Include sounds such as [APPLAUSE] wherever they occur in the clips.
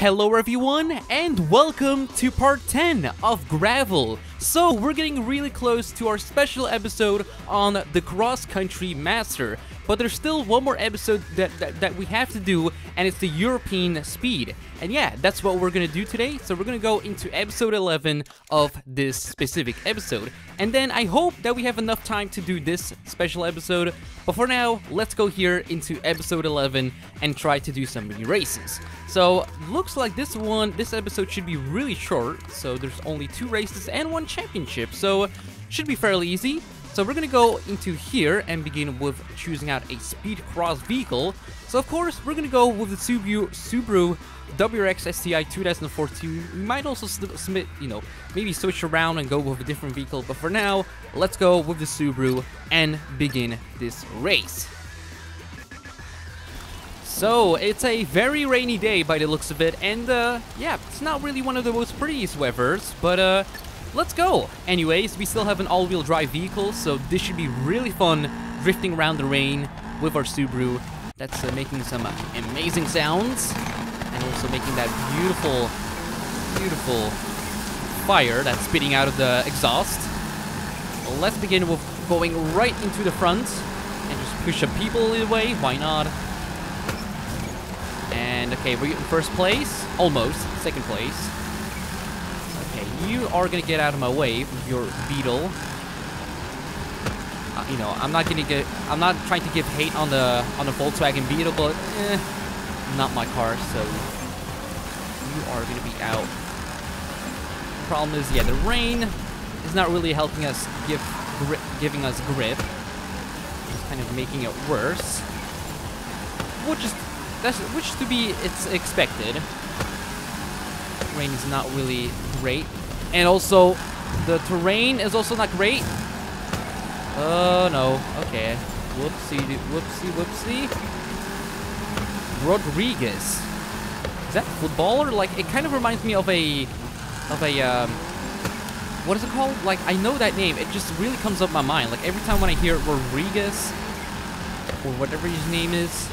Hello everyone and welcome to part 10 of Gravel. So we're getting really close to our special episode on the cross country master. But there's still one more episode that, that, that we have to do and it's the European speed. And yeah, that's what we're gonna do today. So we're gonna go into episode 11 of this specific episode. And then I hope that we have enough time to do this special episode. But for now, let's go here into episode 11 and try to do some mini races. So looks like this one, this episode should be really short. So there's only two races and one championship. So should be fairly easy. So we're gonna go into here and begin with choosing out a speed cross vehicle. So of course we're gonna go with the Subaru, Subaru WRX STI 2014. We might also submit, you know, maybe switch around and go with a different vehicle. But for now, let's go with the Subaru and begin this race. So, it's a very rainy day by the looks of it, and uh, yeah, it's not really one of the most prettiest weathers, but uh, let's go. Anyways, we still have an all-wheel drive vehicle, so this should be really fun drifting around the rain with our Subaru. That's uh, making some uh, amazing sounds, and also making that beautiful, beautiful fire that's spitting out of the exhaust. Well, let's begin with going right into the front and just push some people away. Why not? And okay, we're in first place. Almost. Second place. You are gonna get out of my way with your Beetle. Uh, you know, I'm not gonna get. I'm not trying to give hate on the on the Volkswagen Beetle, but eh, not my car. So you are gonna be out. Problem is, yeah, the rain is not really helping us give giving us grip. It's kind of making it worse. Which is that's which to be it's expected. Rain is not really great, and also the terrain is also not great. Oh no. Okay. Whoopsie. Whoopsie. Whoopsie. Rodriguez. Is that footballer? Like it kind of reminds me of a of a um, what is it called? Like I know that name. It just really comes up my mind. Like every time when I hear Rodriguez or whatever his name is,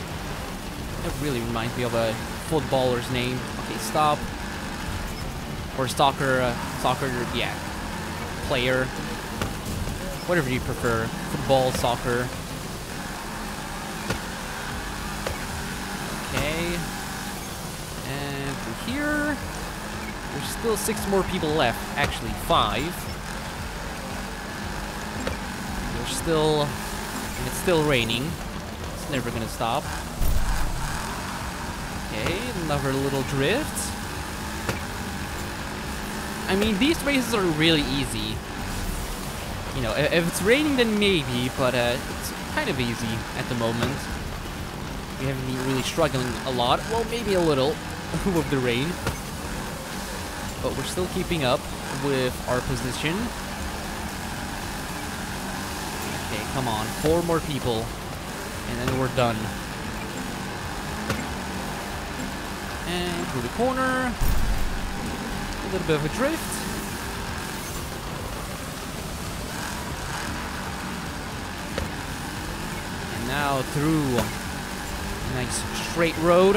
it really reminds me of a footballer's name. Okay, stop. Or soccer, uh, soccer, yeah, player. Whatever you prefer. Football, soccer. Okay. And through here. There's still six more people left. Actually, five. There's still... And it's still raining. It's never gonna stop. Okay, another little drift. I mean, these races are really easy. You know, if it's raining, then maybe, but uh, it's kind of easy at the moment. We haven't been really struggling a lot. Well, maybe a little [LAUGHS] with the rain. But we're still keeping up with our position. Okay, come on. Four more people. And then we're done. And through the corner. A little bit of a drift. And now through a nice straight road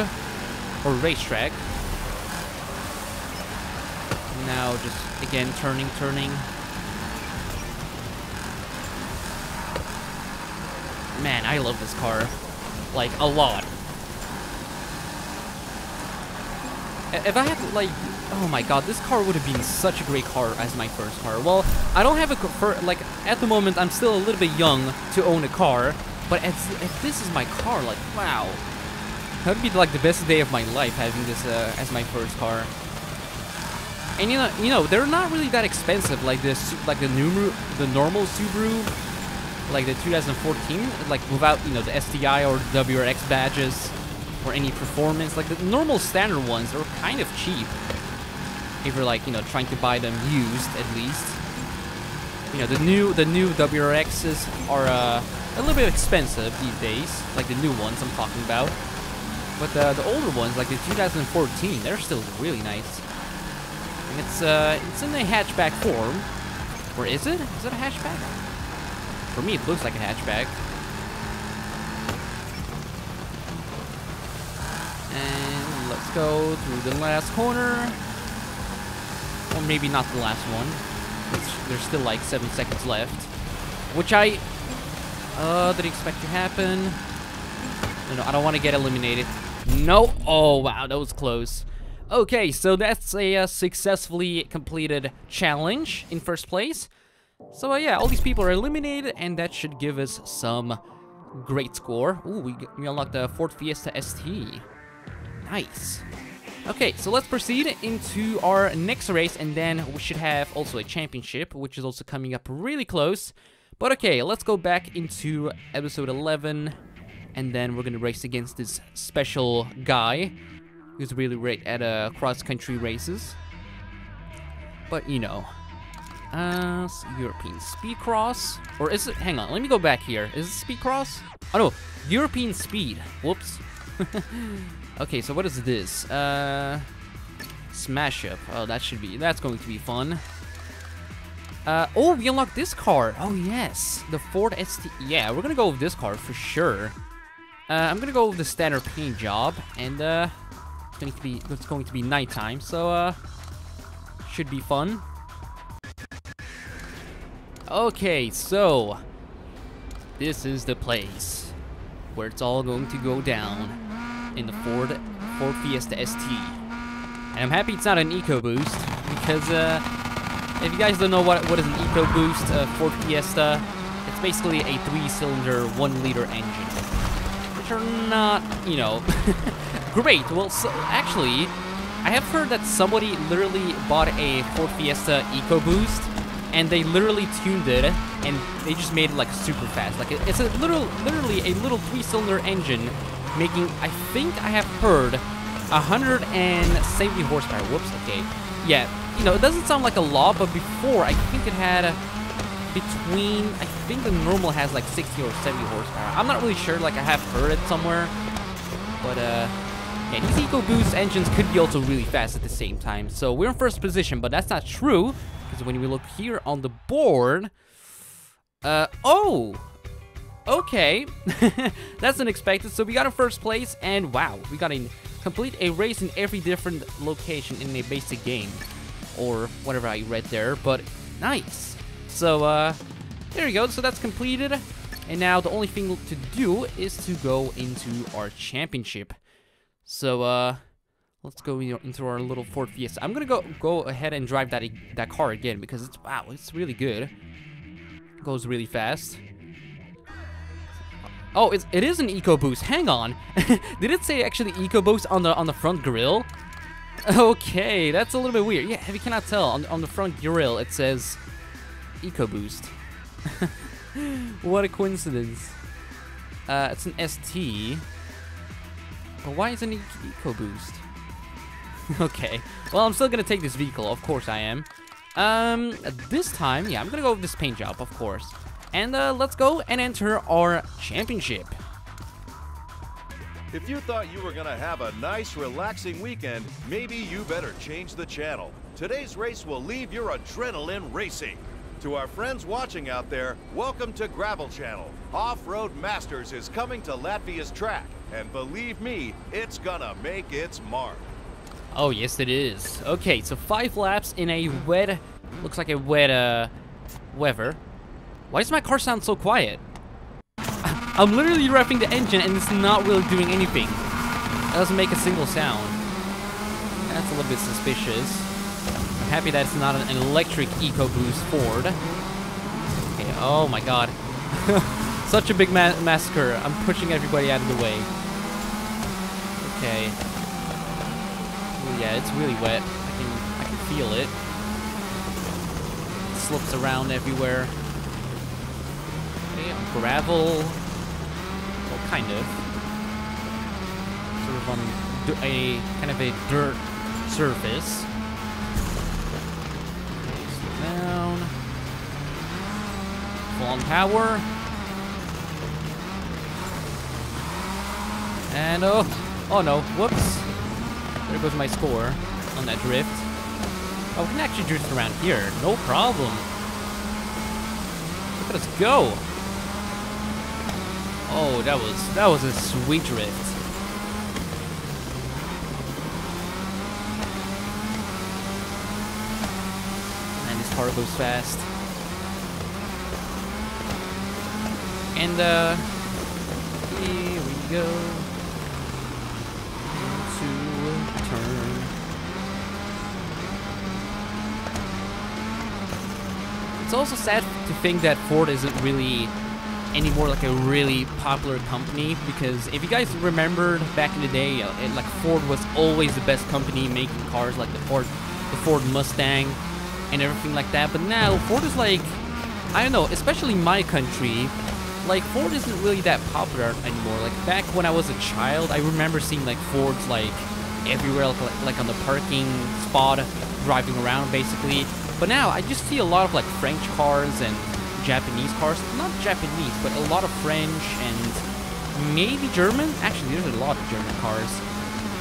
or racetrack. Now just again turning, turning. Man, I love this car. Like, a lot. If I had like, oh my god, this car would have been such a great car as my first car. Well, I don't have a, for, like, at the moment, I'm still a little bit young to own a car, but if this is my car, like, wow. That would be, like, the best day of my life, having this uh, as my first car. And, you know, you know, they're not really that expensive, like this, like the new, the normal Subaru, like the 2014, like, without, you know, the STI or WRX badges or any performance. Like the normal standard ones are kind of cheap. If you're like, you know, trying to buy them used at least. You know, the new the new WRXs are uh, a little bit expensive these days. Like the new ones I'm talking about. But the, the older ones, like the 2014, they're still really nice. And it's uh it's in a hatchback form. Or is it? Is it a hatchback? For me it looks like a hatchback. Go through the last corner. Or maybe not the last one. There's still like seven seconds left. Which I uh, didn't expect to happen. No, no, I don't want to get eliminated. No. Oh, wow, that was close. Okay, so that's a uh, successfully completed challenge in first place. So uh, yeah, all these people are eliminated, and that should give us some great score. Ooh, we, we unlocked the Ford Fiesta ST. Nice. Okay, so let's proceed into our next race, and then we should have also a championship, which is also coming up really close. But okay, let's go back into episode 11, and then we're gonna race against this special guy who's really great at uh, cross-country races. But, you know, uh, European Speed Cross, or is it, hang on, let me go back here. Is it Speed Cross? Oh no, European Speed, whoops. [LAUGHS] okay, so what is this? Uh, Smash Up, oh that should be, that's going to be fun. Uh, oh, we unlocked this car. Oh, yes. The Ford ST. Yeah, we're gonna go with this car for sure. Uh, I'm gonna go with the standard paint job, and uh, it's going to be it's going to be nighttime, so uh, should be fun. Okay, so this is the place where it's all going to go down in the Ford Ford Fiesta ST, and I'm happy it's not an EcoBoost because uh if you guys don't know what, what is an EcoBoost uh, Ford Fiesta, it's basically a three-cylinder, one-liter engine, which are not, you know, [LAUGHS] great. Well, so, actually, I have heard that somebody literally bought a Ford Fiesta EcoBoost, and they literally tuned it, and they just made it like super fast. Like it, it's a little, literally a little three-cylinder engine, making I think I have heard 170 horsepower. Whoops. Okay. Yeah, you know, it doesn't sound like a lot, but before, I think it had between, I think the normal has like 60 or 70 horsepower. I'm not really sure, like I have heard it somewhere. But, uh, yeah, these EcoBoost engines could be also really fast at the same time. So we're in first position, but that's not true. Because when we look here on the board, uh, oh, okay. [LAUGHS] that's unexpected. So we got in first place, and wow, we got a complete a race in every different location in a basic game or whatever I read there, but nice. So, uh, there you go. So that's completed. And now the only thing to do is to go into our championship. So, uh, let's go into our little Ford Fiesta. I'm gonna go go ahead and drive that that car again because it's wow, it's really good. Goes really fast. Oh, it's, it is an EcoBoost. Hang on. [LAUGHS] Did it say actually EcoBoost on the on the front grille? Okay, that's a little bit weird. Yeah, if you cannot tell, on, on the front grill it says EcoBoost. [LAUGHS] what a coincidence. Uh, it's an ST. But why is it an EcoBoost? [LAUGHS] okay, well, I'm still gonna take this vehicle, of course I am. Um, this time, yeah, I'm gonna go with this paint job, of course. And uh, let's go and enter our championship. If you thought you were going to have a nice, relaxing weekend, maybe you better change the channel. Today's race will leave your adrenaline racing. To our friends watching out there, welcome to Gravel Channel. Off-Road Masters is coming to Latvia's track, and believe me, it's gonna make its mark. Oh, yes it is. Okay, so five laps in a wet, looks like a wet, uh, weather. Why does my car sound so quiet? [LAUGHS] I'm literally revving the engine and it's not really doing anything. It doesn't make a single sound. That's a little bit suspicious. I'm happy that it's not an electric EcoBoost Ford. Okay, oh my god. [LAUGHS] Such a big ma massacre. I'm pushing everybody out of the way. Okay. Yeah, it's really wet. I can I can feel it. it slips around everywhere. Okay, on gravel kind of. Sort of on a kind of a dirt surface. Okay, slow down. Full on power. And oh, oh no, whoops. There goes my score on that drift. Oh, we can actually drift around here, no problem. Let us go. Oh, that was that was a sweet drift. And this car goes fast. And uh, here we go. It's also sad to think that Ford isn't really anymore like a really popular company because if you guys remembered back in the day, uh, it, like Ford was always the best company making cars like the Ford, the Ford Mustang, and everything like that. But now Ford is like, I don't know, especially my country, like Ford isn't really that popular anymore. Like back when I was a child, I remember seeing like Fords like everywhere, like, like on the parking spot, driving around basically. But now I just see a lot of like French cars and Japanese cars. Not Japanese, but a lot of French and maybe German. Actually, there's a lot of German cars.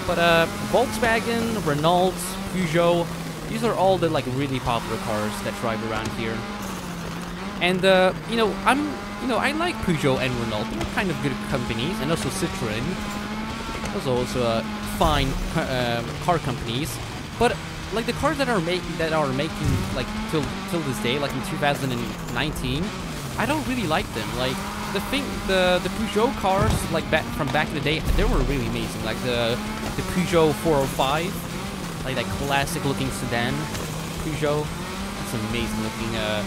But uh, Volkswagen, Renault, Peugeot, these are all the like really popular cars that drive around here. And uh, you know, I'm you know I like Peugeot and Renault. They're kind of good companies, and also Citroen. Those are also uh, fine uh, car companies. But like the cars that are making that are making like till till this day, like in 2019, I don't really like them. Like the thing, the the Peugeot cars, like back from back in the day, they were really amazing. Like the the Peugeot 405, like that classic looking sedan Peugeot. That's amazing looking. Uh,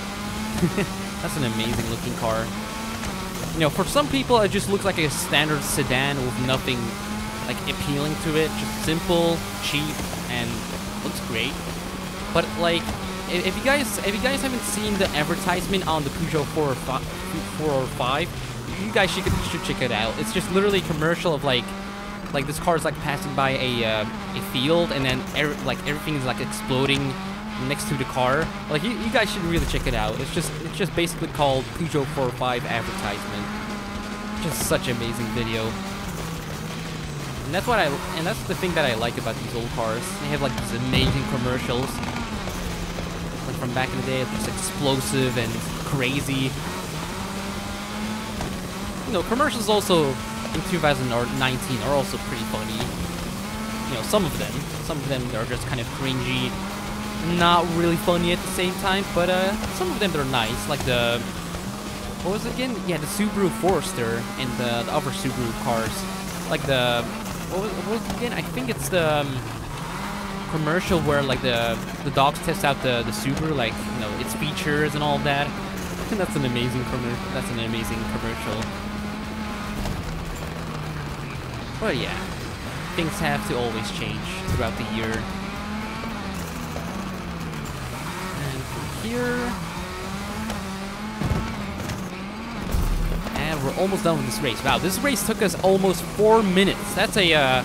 [LAUGHS] that's an amazing looking car. You know, for some people, it just looks like a standard sedan with nothing like appealing to it. Just simple, cheap, and looks great. But like, if you guys if you guys haven't seen the advertisement on the Peugeot 405, you guys should should check it out. It's just literally a commercial of like like this car is like passing by a uh, a field and then er like everything is like exploding next to the car. Like you, you guys should really check it out. It's just it's just basically called Peugeot 405 advertisement. Just such an amazing video. And that's what I and that's the thing that I like about these old cars. They have like these amazing commercials. Like from back in the day, it's just explosive and crazy. You know, commercials also in 2019 are also pretty funny. You know, some of them. Some of them are just kind of cringy. Not really funny at the same time, but uh, some of them they're nice. Like the what was it again? Yeah, the Subaru Forester and the, the other Subaru cars. Like the what was, what was again? I think it's the um, commercial where like the the dogs test out the the Subaru, like you know its features and all that. [LAUGHS] that's an amazing commercial. That's an amazing commercial. But yeah, things have to always change throughout the year. And from here. And we're almost done with this race. Wow, this race took us almost four minutes. That's a, uh,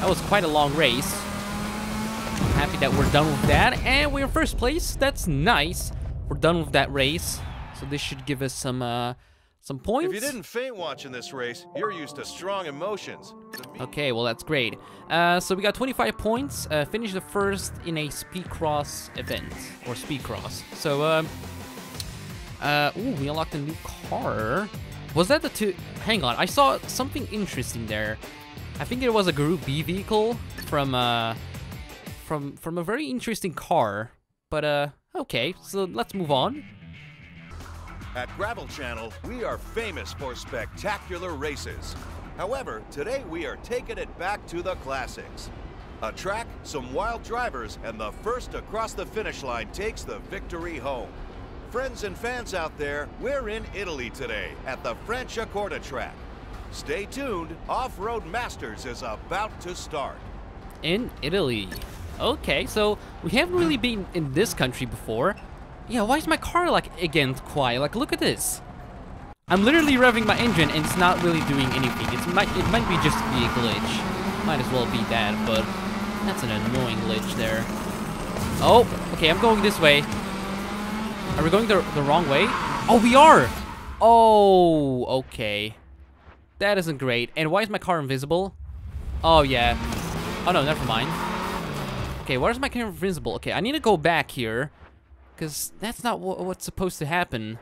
that was quite a long race. I'm happy that we're done with that. And we're in first place. That's nice. We're done with that race. So this should give us some, uh, some points. If you didn't faint watching this race, you're used to strong emotions. Okay, well that's great. Uh, so we got 25 points. Uh, finished the first in a speed cross event or speed cross. So, um, uh, ooh, we unlocked a new car. Was that the two? Hang on, I saw something interesting there. I think it was a Group B vehicle from uh, from from a very interesting car. But uh, okay, so let's move on. At Gravel Channel, we are famous for spectacular races. However, today we are taking it back to the classics. A track, some wild drivers, and the first across the finish line takes the victory home. Friends and fans out there, we're in Italy today at the Franciacorta track. Stay tuned, Off-Road Masters is about to start. In Italy. Okay, so we haven't really been in this country before. Yeah, why is my car like again quiet? Like look at this. I'm literally revving my engine and it's not really doing anything. It might it might be just be a glitch. Might as well be that, but that's an annoying glitch there. Oh, okay, I'm going this way. Are we going the, the wrong way? Oh, we are! Oh, okay. That isn't great. And why is my car invisible? Oh, yeah. Oh, no, never mind. Okay, why is my car invisible? Okay, I need to go back here. Because that's not what's supposed to happen.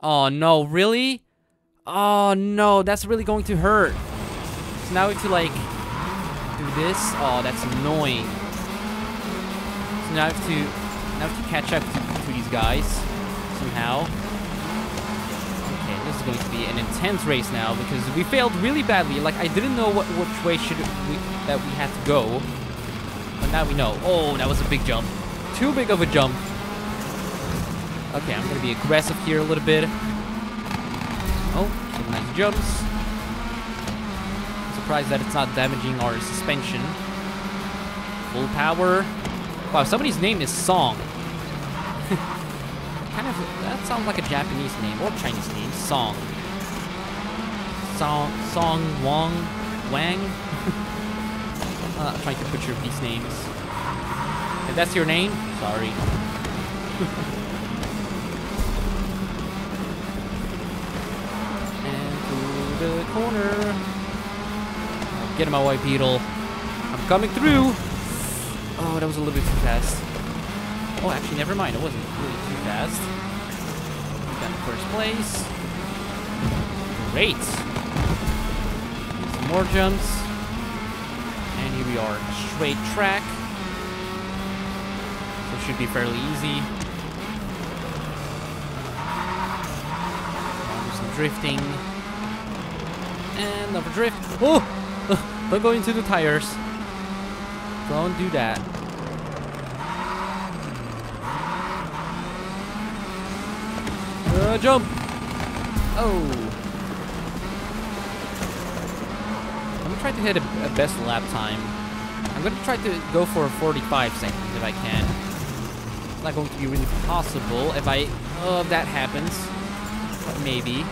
Oh, no, really? Oh, no, that's really going to hurt. So now we have to, like, do this. Oh, that's annoying. So now I have to Now to catch up to these guys somehow. Okay, this is going to be an intense race now because we failed really badly. Like I didn't know what which way should we that we had to go, but now we know. Oh, that was a big jump. Too big of a jump. Okay, I'm gonna be aggressive here a little bit. Oh, some nice jumps. Surprised that it's not damaging our suspension. Full power. Wow, somebody's name is Song. [LAUGHS] kind of, that sounds like a Japanese name or Chinese name. Song. Song, Song Wang, Wang. [LAUGHS] uh, trying to butcher these names. If that's your name, sorry. [LAUGHS] and through the corner. Get my white beetle. I'm coming through. Oh, that was a little bit too fast. Oh, actually, never mind. It wasn't really too fast. We Got first place. Great. Some more jumps. And here we are. Straight track. So it should be fairly easy. Do some drifting. And another drift. Oh! [LAUGHS] Don't go into the tires. Don't do that. Uh, jump! Oh. I'm gonna try to hit a, a best lap time. I'm gonna try to go for 45 seconds if I can. It's not going to be really possible if I... Oh, if that happens. Maybe.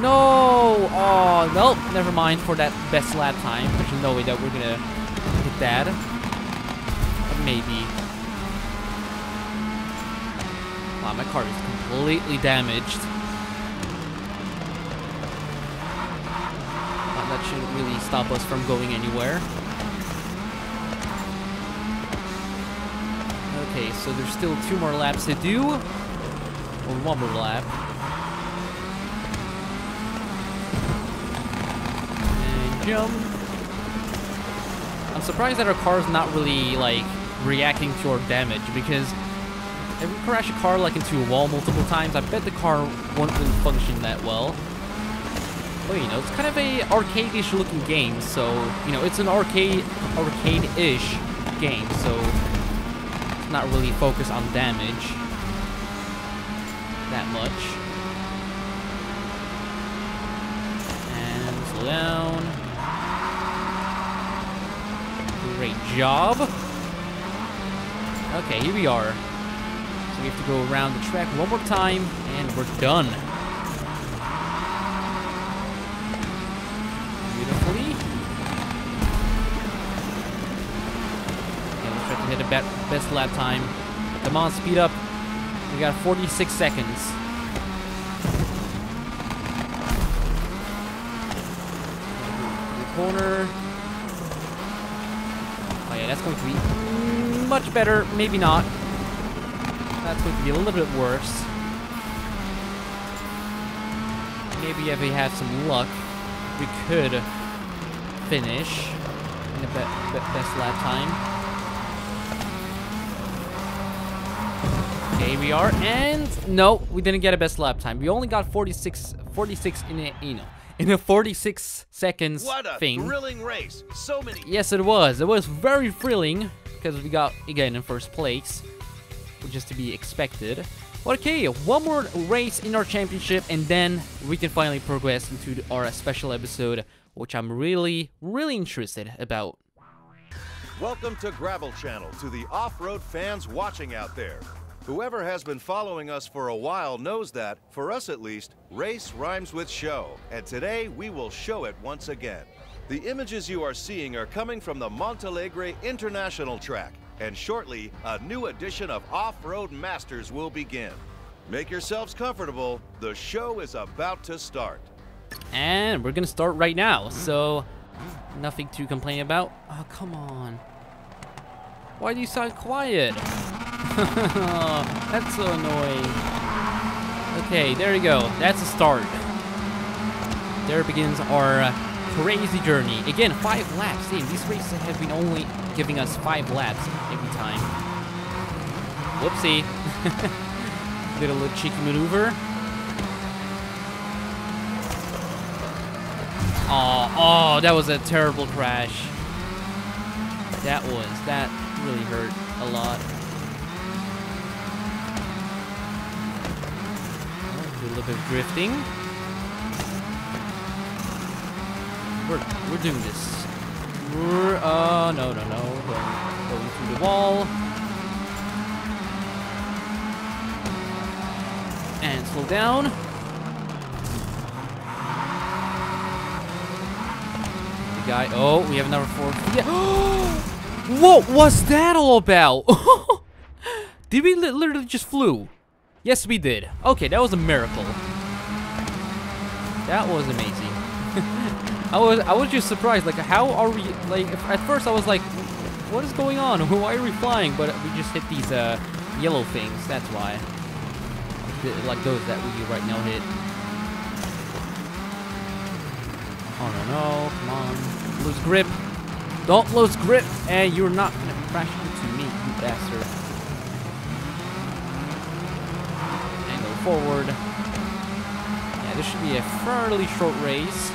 No! Oh, nope. Never mind for that best lap time. There's no way that we're gonna hit that. Maybe. Wow, my car is completely damaged. Well, that shouldn't really stop us from going anywhere. Okay, so there's still two more laps to do. Or one more lap. And jump. I'm surprised that our car is not really, like, reacting to our damage because if we crash a car like into a wall multiple times, I bet the car won't really function that well. Well, you know, it's kind of a arcade-ish looking game, so, you know, it's an arcade, arcade-ish game, so it's not really focused on damage that much. And slow down. Great job. Okay, here we are. We have to go around the track one more time, and we're done. Beautifully. Okay, let's try to hit a be best lap time. Come on, speed up. We got 46 seconds. Corner. Oh yeah, that's going to be much better. Maybe not. That's going to be a little bit worse. Maybe if we have some luck, we could finish in the be be best lap time. Okay, we are, and no, we didn't get a best lap time. We only got 46, 46 in a, you know, in a 46 seconds What a thing. thrilling race! So many. Yes, it was. It was very thrilling because we got again in first place, which is to be expected. Okay, one more race in our championship, and then we can finally progress into our special episode, which I'm really, really interested about. Welcome to Gravel Channel, to the off-road fans watching out there. Whoever has been following us for a while knows that, for us at least, race rhymes with show, and today we will show it once again. The images you are seeing are coming from the Montalegre International Track, and shortly, a new edition of Off-Road Masters will begin. Make yourselves comfortable, the show is about to start. And we're gonna start right now, so nothing to complain about. Oh, come on. Why do you sound quiet? [LAUGHS] That's so annoying. Okay, there we go. That's a start. There begins our uh, crazy journey. Again, five laps. Damn, these races have been only giving us five laps every time. Whoopsie. [LAUGHS] Did a little cheeky maneuver. Oh, oh, that was a terrible crash. That was, that really hurt a lot. Oh, a little bit of drifting. We're, we're doing this. We're, uh, no, no, no. Going, going through the wall. And slow down. The guy, oh, we have another four. Yeah. [GASPS] what was that all about? [LAUGHS] did we li literally just flew? Yes, we did. Okay, that was a miracle. That was amazing. I was I was just surprised. Like, how are we? Like, at first I was like, what is going on? [LAUGHS] Why are we flying? But we just hit these uh yellow things. That's why. Like those that we right now hit. Oh no no! Come on, lose grip. Don't lose grip, and you're not gonna crash into me, you bastard. And go forward. Yeah, this should be a fairly short race.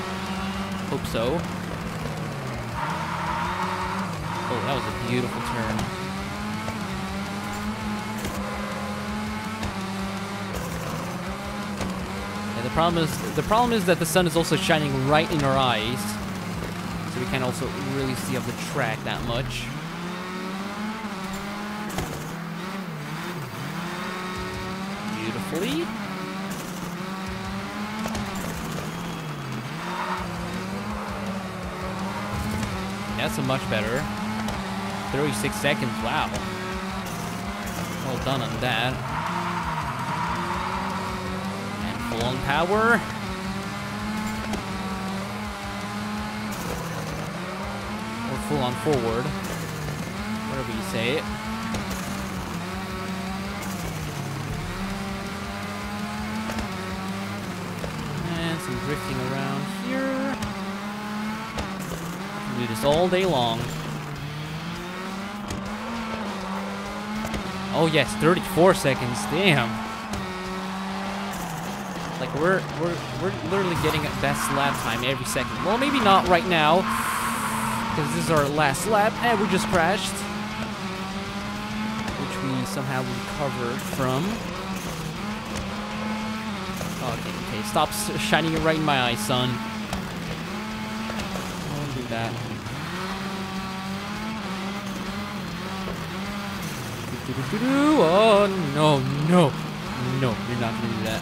Hope so. Oh, that was a beautiful turn. Yeah, the problem is the problem is that the sun is also shining right in our eyes, so we can't also really see off the track that much. Beautifully. That's much better. 36 seconds, wow. Well done on that. And full on power. Or full on forward. Whatever you say it. And some drifting around here. I can do this all day long. Oh yes, 34 seconds. Damn. Like we're we're we're literally getting a best lap time every second. Well, maybe not right now, because this is our last lap, and we just crashed, which we somehow recovered from. Okay, okay, stop shining it right in my eyes, son. That. Oh no, no, no! You're not gonna do that.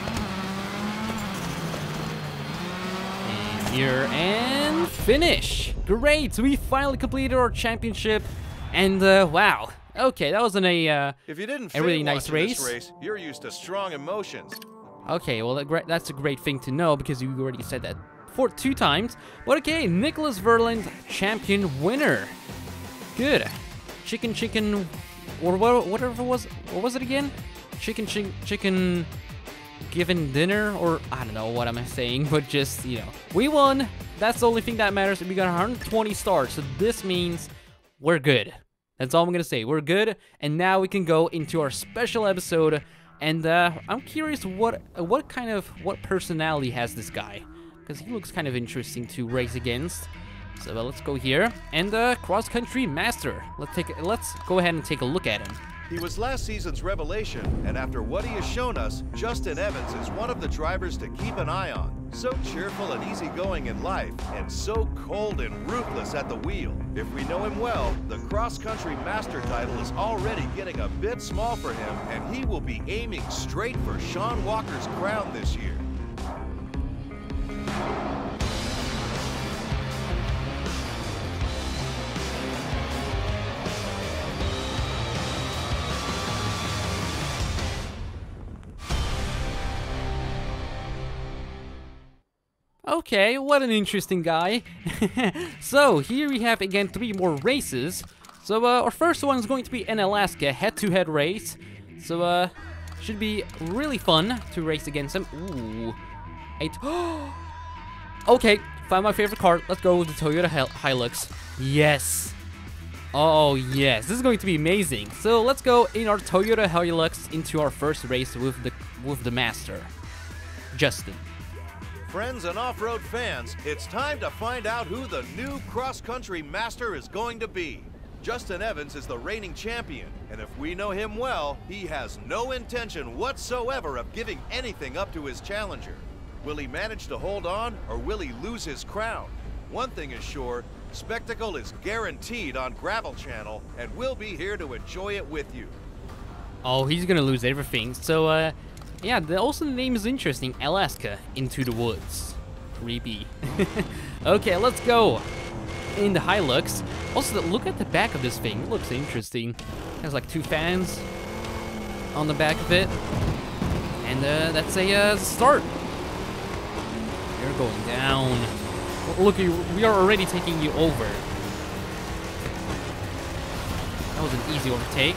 And here and finish. Great, we finally completed our championship, and uh, wow. Okay, that wasn't a. Uh, If you didn't A really nice race. race, you're used to strong emotions. Okay, well, that's a great thing to know because you already said that for two times. But okay, Nicholas Verland, champion winner. Good. Chicken, chicken, or what, whatever was. What was it again? Chicken, chicken, chicken, given dinner, or I don't know what I'm saying, [LAUGHS] but just you know, we won. That's the only thing that matters. We got 120 stars, so this means we're good. That's all I'm gonna say. We're good, and now we can go into our special episode. And uh, I'm curious what what kind of what personality has this guy, because he looks kind of interesting to race against. So uh, let's go here and uh, cross country master. Let's take let's go ahead and take a look at him. He was last season's revelation, and after what he has shown us, Justin Evans is one of the drivers to keep an eye on. So cheerful and easygoing in life, and so cold and ruthless at the wheel. If we know him well, the cross country master title is already getting a bit small for him, and he will be aiming straight for Sean Walker's crown this year. Okay, what an interesting guy. [LAUGHS] so here we have again three more races. So uh, our first one is going to be an Alaska head-to-head race. So uh, should be really fun to race against him. Ooh, eight. [GASPS] okay, find my favorite car. Let's go with the Toyota Hilux. Yes. Oh yes, this is going to be amazing. So let's go in our Toyota Hilux into our first race with the with the master, Justin. Friends and off-road fans, it's time to find out who the new cross-country master is going to be. Justin Evans is the reigning champion, and if we know him well, he has no intention whatsoever of giving anything up to his challenger. Will he manage to hold on, or will he lose his crown? One thing is sure, spectacle is guaranteed on Gravel Channel, and we'll be here to enjoy it with you. Oh, he's gonna lose everything. So, uh, yeah, the, also the name is interesting. Alaska, Into the Woods. Creepy. [LAUGHS] okay, let's go. In the Hilux. Also, look at the back of this thing. It looks interesting. It has like two fans on the back of it. And uh, that's a uh, start. You're going down. Look, we are already taking you over. That was an easy overtake.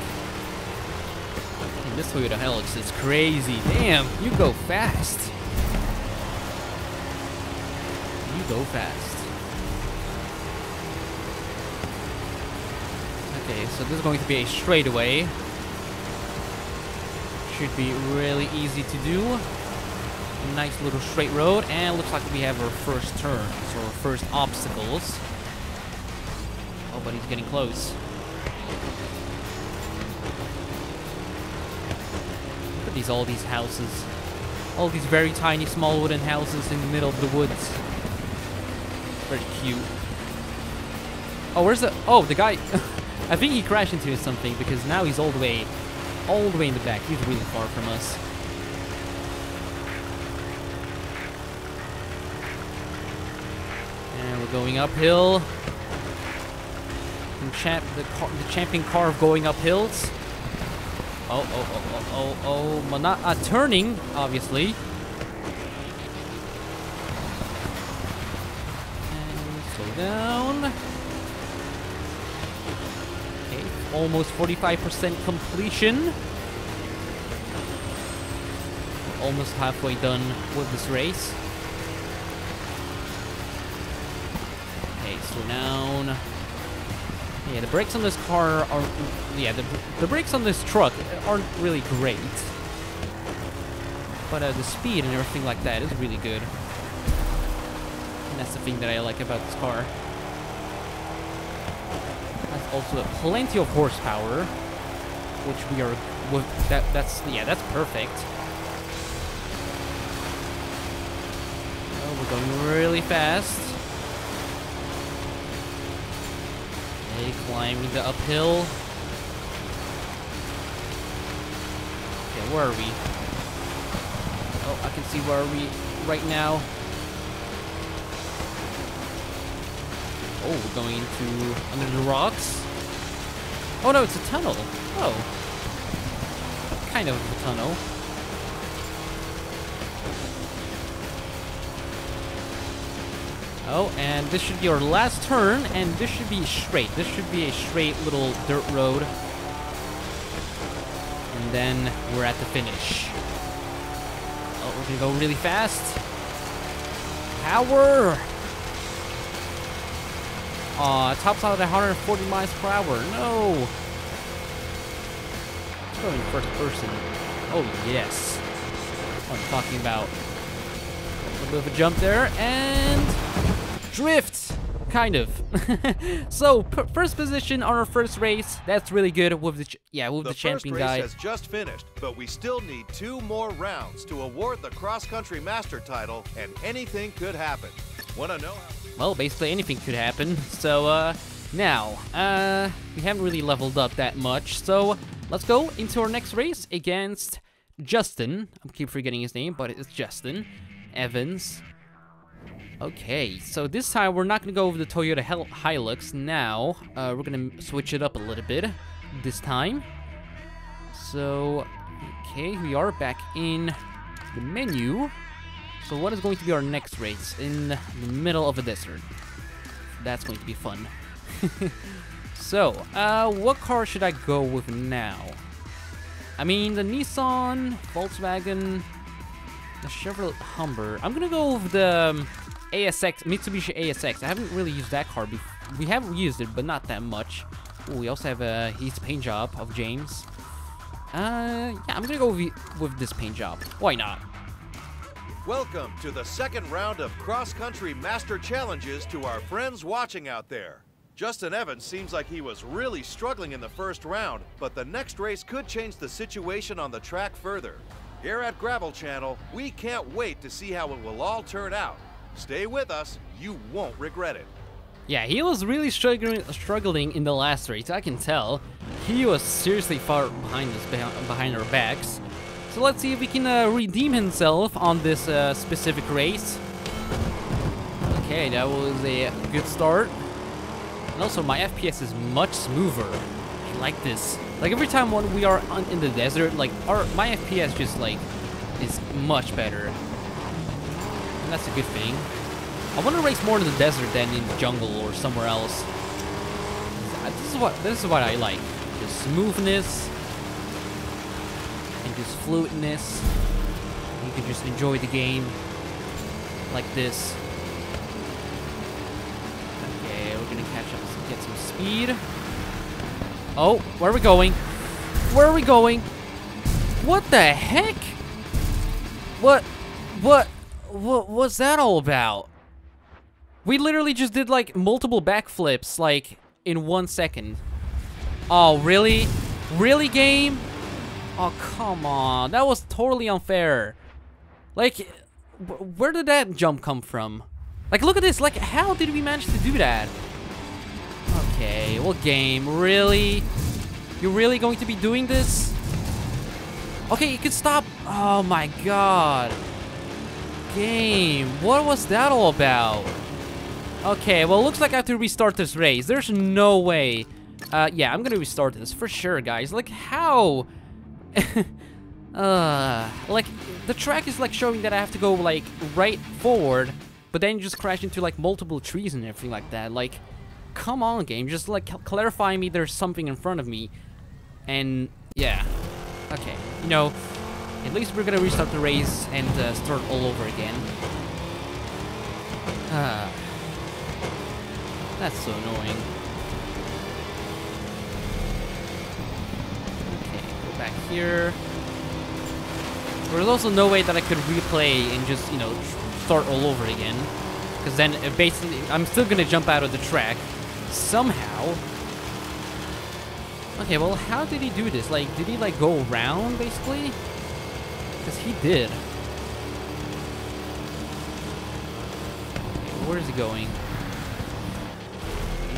And this Toyota Hilux is crazy. Damn, you go fast. You go fast. Okay, so this is going to be a straightaway. Should be really easy to do nice little straight road, and looks like we have our first turns, or our first obstacles. Oh, but he's getting close. Look at these, all these houses. All these very tiny, small wooden houses in the middle of the woods. Very cute. Oh, where's the... Oh, the guy... [LAUGHS] I think he crashed into something, because now he's all the way... All the way in the back. He's really far from us. Going uphill. Champ, the, the champion car of going up hills. Oh, oh, oh, oh, oh, oh, not uh, turning, obviously. And slow down. Okay, almost 45% completion. Almost halfway done with this race. Yeah, the brakes on this car are... Yeah, the, the brakes on this truck aren't really great. But uh, the speed and everything like that is really good. And that's the thing that I like about this car. Has also plenty of horsepower, which we are... That, that's... Yeah, that's perfect. Oh, we're going really fast. Climbing the uphill. Okay, where are we? Oh, I can see where are we right now. Oh, we're going into under the rocks. Oh no, it's a tunnel. Oh. Kind of a tunnel. Oh, and this should be our last turn, and this should be straight. This should be a straight little dirt road. And then we're at the finish. Oh, we're gonna go really fast. Power! Aw, tops out at 140 miles per hour. No! Let's go in first person. Oh, yes. I'm talking about. A little bit of a jump there, and drift kind of. [LAUGHS] so first position on our first race. That's really good with the yeah with the, the champion first race guy. has just finished, but we still need two more rounds to award the cross country master title, and anything could happen. Want to know? well, basically anything could happen. So uh, now uh, we haven't really leveled up that much. So let's go into our next race against Justin. I keep forgetting his name, but it's Justin Evans. Okay, so this time we're not going to go over the Toyota Hilux now. Uh, we're going to switch it up a little bit this time. So, okay, we are back in the menu. So what is going to be our next race? In the middle of a desert. That's going to be fun. [LAUGHS] so, uh, what car should I go with now? I mean, the Nissan, Volkswagen, the Chevrolet Humber. I'm gonna go with the... Um, ASX, Mitsubishi ASX. I haven't really used that car before. We have used it, but not that much. Ooh, we also have a heat paint job of James. Uh, yeah, I'm gonna go with, with this paint job. Why not? Welcome to the second round of cross country master challenges to our friends watching out there. Justin Evans seems like he was really struggling in the first round, but the next race could change the situation on the track further. Here at Gravel Channel, we can't wait to see how it will all turn out. Stay with us, you won't regret it. Yeah, he was really struggling, struggling in the last race, I can tell. He was seriously far behind us, behind our backs. So let's see if he can uh, redeem himself on this uh, specific race. Okay, that was a good start. And also, my FPS is much smoother. I like this. Like, every time when we are on, in the desert, like, our my FPS just, like, is much better. And that's a good thing. I want to race more in the desert than in the jungle or somewhere else. This is what this is what I like. The smoothness and just fluidness. You can just enjoy the game like this. Okay, we're gonna catch up, get some speed. Oh, where are we going? Where are we going? What the heck? What? What? What was that all about? We literally just did like multiple backflips like in one second. Oh, really? Really, game? Oh, come on. That was totally unfair. Like, where did that jump come from? Like, look at this. Like, how did we manage to do that? Okay, well, game, really? You're really going to be doing this? Okay, you can stop. Oh my god. Game, what was that all about? Okay, well, looks like I have to restart this race. There's no way. Uh, yeah, I'm gonna restart this for sure, guys. Like, how? [LAUGHS] uh, like, the track is, like, showing that I have to go, like, right forward, but then you just crash into, like, multiple trees and everything like that. Like, come on, game. Just, like, clarify me there's something in front of me. And, yeah. Okay, you know, at least we're gonna restart the race and uh, start all over again. Ah. Uh, that's so annoying. Okay, go back here. There's also no way that I could replay and just, you know, start all over again. Because then, basically, I'm still to jump out of the track. Somehow. Okay, well, how did he do this? Like, did he, like, go around, basically? Because he did. Where is he going?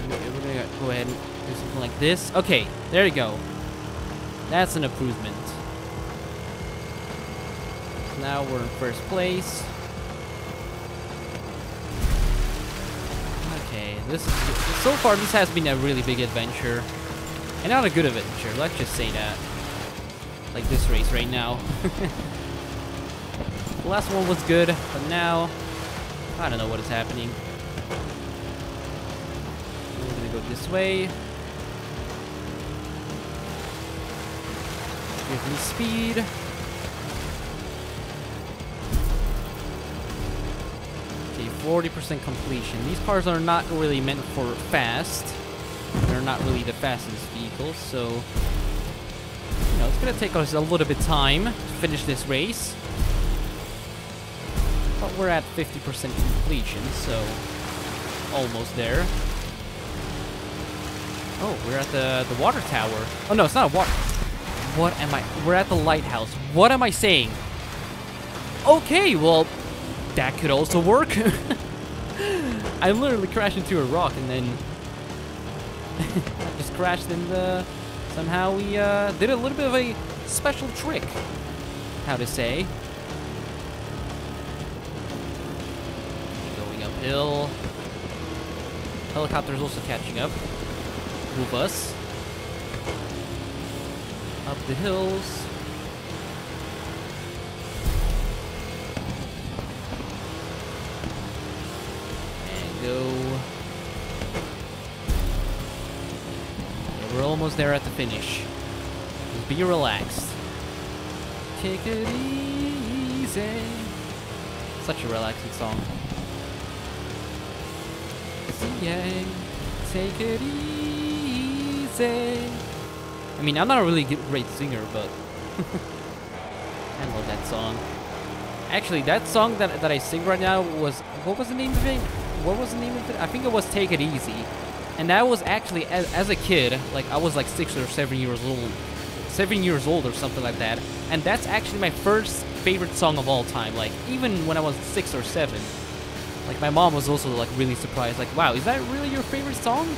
we're gonna go ahead and do something like this. Okay, there you go. That's an improvement. Now we're in first place. Okay, this is so far this has been a really big adventure. And not a good adventure, let's just say that. Like this race right now. [LAUGHS] last one was good, but now I don't know what is happening We're gonna go this way. Give me speed. Okay, 40% completion. These cars are not really meant for fast. They're not really the fastest vehicles, so... You know, it's gonna take us a little bit time to finish this race. But we're at 50% completion, so... Almost there. Oh, we're at the, the water tower. Oh, no, it's not a water... What am I... We're at the lighthouse. What am I saying? Okay, well, that could also work. [LAUGHS] I literally crashed into a rock and then... [LAUGHS] Just crashed and uh, somehow we uh, did a little bit of a special trick. How to say. Uphill. Helicopter's also catching up move us up the hills. And go. we're almost there at the finish. Just be relaxed. Take it easy. Such a relaxing song. Take it easy. I mean, I'm not a really great singer, but [LAUGHS] I love that song. Actually, that song that, that I sing right now was, what was the name of it? What was the name of it? I think it was Take It Easy. And that was actually, as, as a kid, like I was like six or seven years old, seven years old or something like that. And that's actually my first favorite song of all time. Like, even when I was six or seven. Like, my mom was also like really surprised. Like, wow, is that really your favorite song?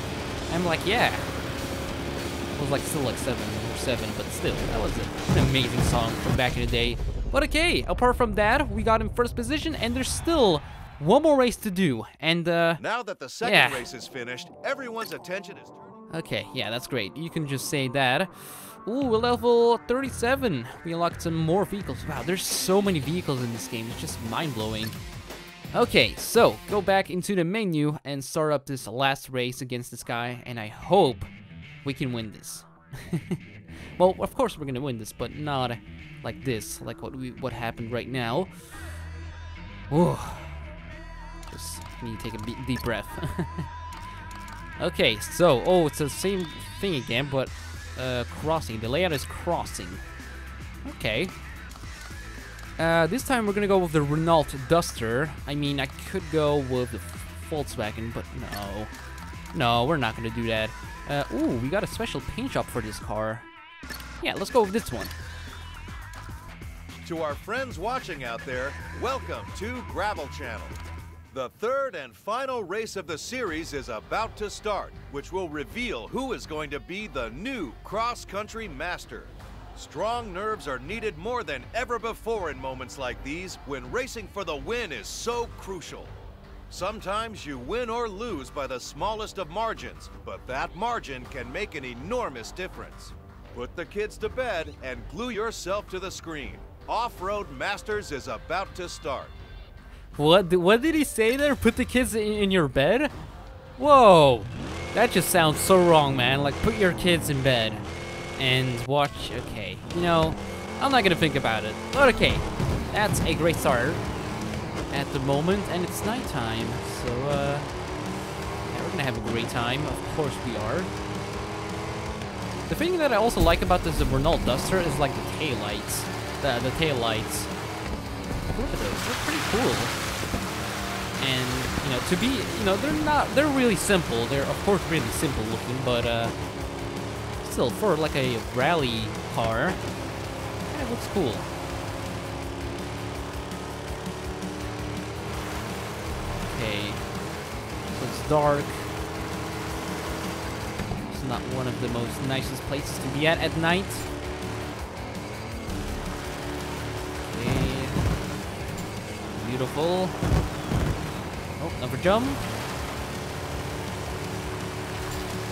I'm like, yeah. I was like still like seven or seven, but still, that was an amazing song from back in the day. But okay, apart from that, we got in first position, and there's still one more race to do. And uh, Now that the second Yeah. race is finished, everyone's attention is. Okay, yeah, that's great. You can just say that. Ooh, we're level 37. We unlocked some more vehicles. Wow, there's so many vehicles in this game. It's just mind-blowing. Okay, so go back into the menu and start up this last race against this guy, and I hope we can win this. [LAUGHS] well, of course we're gonna win this, but not like this, like what we what happened right now. Ooh. Just need to take a deep breath. [LAUGHS] Okay, so, oh, it's the same thing again, but uh, crossing. The layout is crossing. Okay. Uh, this time we're gonna go with the Renault Duster. I mean, I could go with the Volkswagen, but no. No, we're not gonna do that. Uh, ooh, we got a special paint job for this car. Yeah, let's go with this one. To our friends watching out there, welcome to Gravel Channel. The third and final race of the series is about to start, which will reveal who is going to be the new cross country master. Strong nerves are needed more than ever before in moments like these when racing for the win is so crucial. Sometimes you win or lose by the smallest of margins, but that margin can make an enormous difference. Put the kids to bed and glue yourself to the screen. Off-Road Masters is about to start. What? What did he say there? Put the kids in, in your bed? Whoa, that just sounds so wrong, man. Like put your kids in bed and watch. Okay, you know, I'm not gonna think about it. But okay, that's a great start at the moment, and it's nighttime, so uh, yeah, we're gonna have a great time. Of course we are. The thing that I also like about this Renault Duster is like the tail lights. The the tail lights. Look at those. They're pretty cool. And you know, to be, you know, they're not. They're really simple. They're of course really simple looking, but uh, still for like a rally car, it looks cool. Okay, so it's dark. It's not one of the most nicest places to be at at night. Okay. Beautiful. Oh, another jump.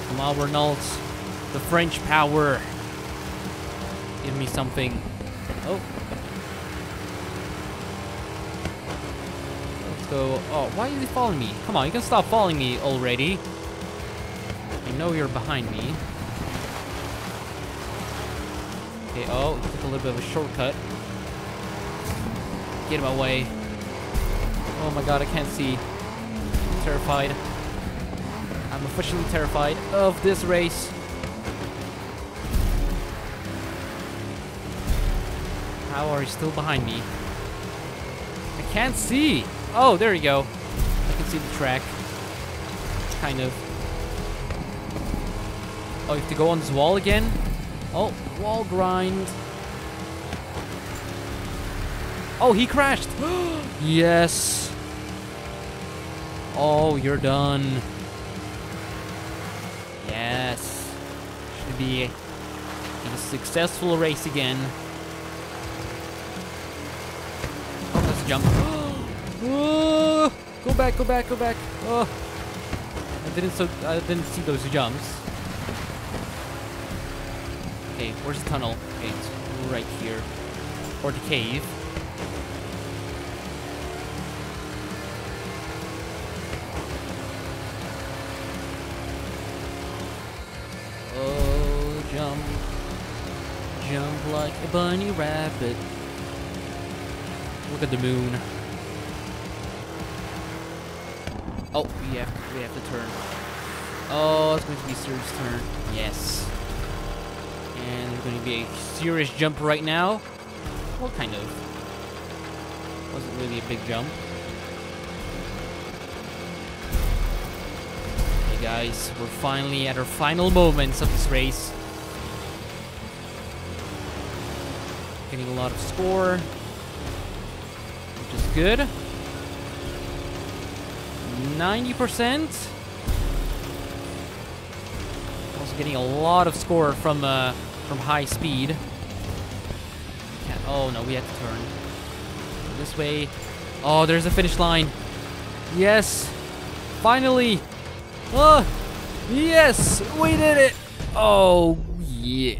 Come on, Renault. The French power. Give me something. Oh. Let's go. Oh, why are you following me? Come on, you can stop following me already. I know you're behind me. Okay, oh, took a little bit of a shortcut. Get in my way. Oh my god, I can't see. I'm terrified. I'm officially terrified of this race. How are you still behind me? I can't see! Oh, there you go. I can see the track. Kind of. Oh, you have to go on this wall again? Oh, wall grind. Oh, he crashed! [GASPS] yes! Oh, you're done. Yes. Should be a successful race again. Jump. [GASPS] go back, go back, go back. Oh. I didn't so I didn't see those jumps. Okay, where's the tunnel? Okay, it's right here. Or the cave. Oh, jump. Jump like a bunny rabbit. Look at the moon. Oh, we have we have to turn. Oh, it's going to be serious turn. Yes. And it's going to be a serious jump right now. Well, kind of. Wasn't really a big jump. Hey guys, we're finally at our final moments of this race. Getting a lot of score, good. 90%. Also getting a lot of score from uh, from high speed. Can't, oh no, we have to turn this way. Oh, there's a finish line. Yes, finally. Oh, yes, we did it. Oh yeah.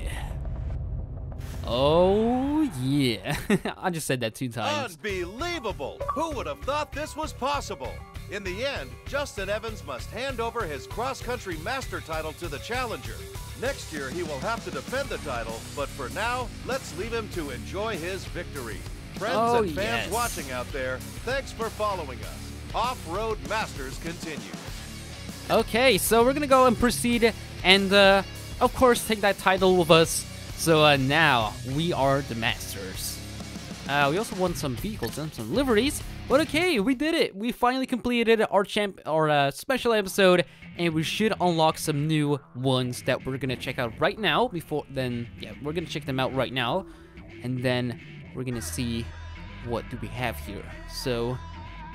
Oh yeah. [LAUGHS] I just said that two times. Unbelievable! Who would have thought this was possible? In the end, Justin Evans must hand over his cross-country master title to the challenger. Next year, he will have to defend the title, but for now, let's leave him to enjoy his victory. Friends Oh, and fans yes. watching out there, thanks for following us. Off-Road Masters continues. Okay, so we're gonna go and proceed and, uh, of course, take that title with us. So uh, now we are the masters. Uh, we also won some vehicles and some liveries, but okay, we did it. We finally completed our champ, our uh, special episode, and we should unlock some new ones that we're gonna check out right now. Before then, yeah, we're gonna check them out right now, and then we're gonna see what do we have here. So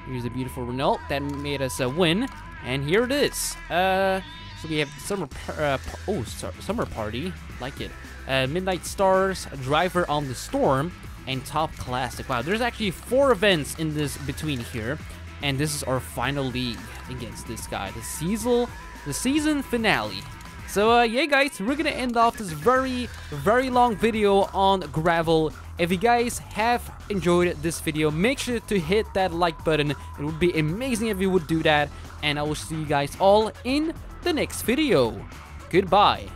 Here's a beautiful Renault that made us a win, and here it is. Uh, so we have summer, uh, oh, so- summer party, like it. Uh, Midnight Stars, Driver on the Storm, and Top Classic. Wow, there's actually four events in this between here, and this is our final league against this guy, the season, the season finale. So uh, yeah guys, we're gonna end off this very, very long video on gravel. If you guys have enjoyed this video, make sure to hit that like button. It would be amazing if you would do that. And I will see you guys all in the next video. Goodbye.